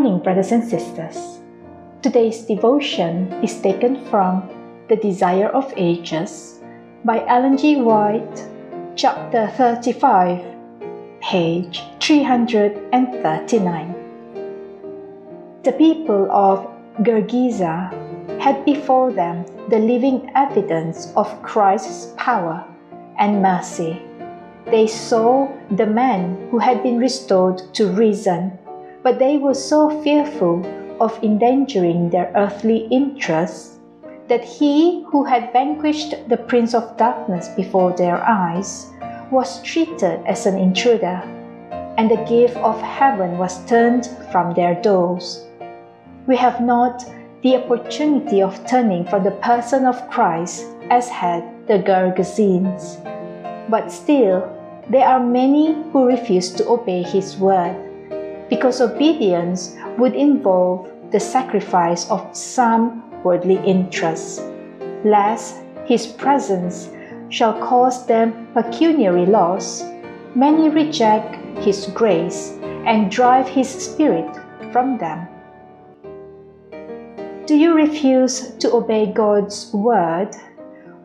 brothers and sisters. Today's devotion is taken from The Desire of Ages by Ellen G. White, chapter 35, page 339. The people of Gergesa had before them the living evidence of Christ's power and mercy. They saw the man who had been restored to reason but they were so fearful of endangering their earthly interests that he who had vanquished the prince of darkness before their eyes was treated as an intruder, and the gift of heaven was turned from their doors. We have not the opportunity of turning from the person of Christ as had the Gergesenes. But still, there are many who refuse to obey his word because obedience would involve the sacrifice of some worldly interests, lest his presence shall cause them pecuniary loss. Many reject his grace and drive his spirit from them. Do you refuse to obey God's word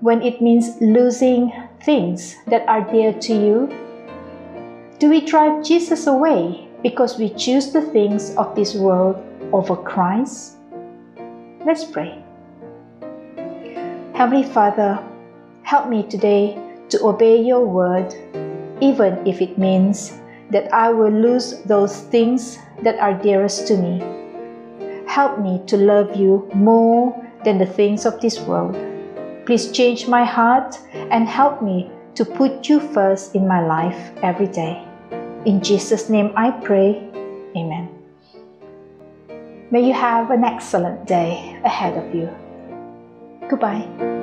when it means losing things that are dear to you? Do we drive Jesus away because we choose the things of this world over Christ? Let's pray. Heavenly Father, help me today to obey your word, even if it means that I will lose those things that are dearest to me. Help me to love you more than the things of this world. Please change my heart and help me to put you first in my life every day. In Jesus' name I pray. Amen. May you have an excellent day ahead of you. Goodbye.